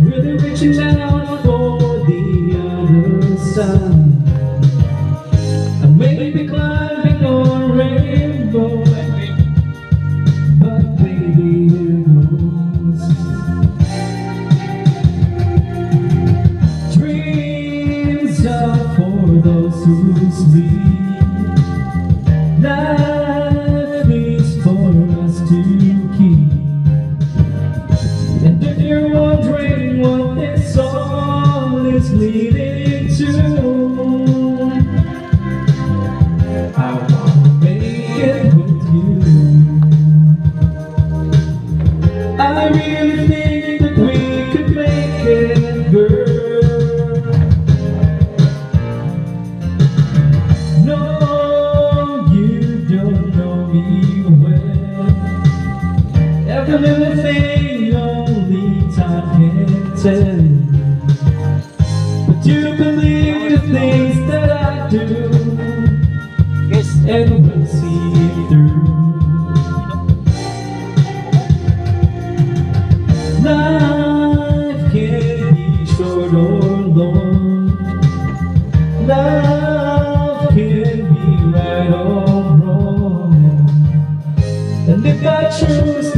really reaching out for the other side? I wanna make it with you. I really think that we could make it, Thing only time can tell. But you believe the things that I do, yes. and we'll see it through. Life can be short or long. Love can be right or wrong. And if I choose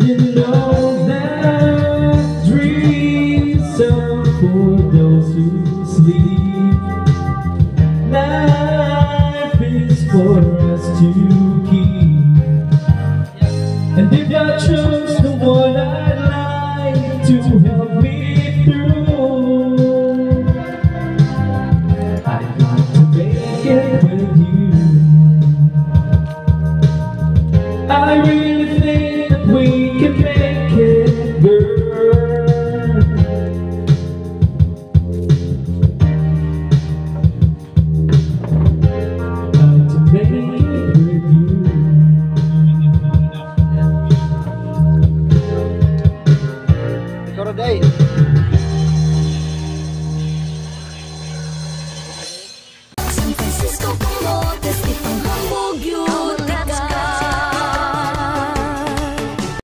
you know that dreams are for those who sleep. Life is for us to keep. And if I choose the one I'd like to help me through, I'd like to make it with you. I Roday.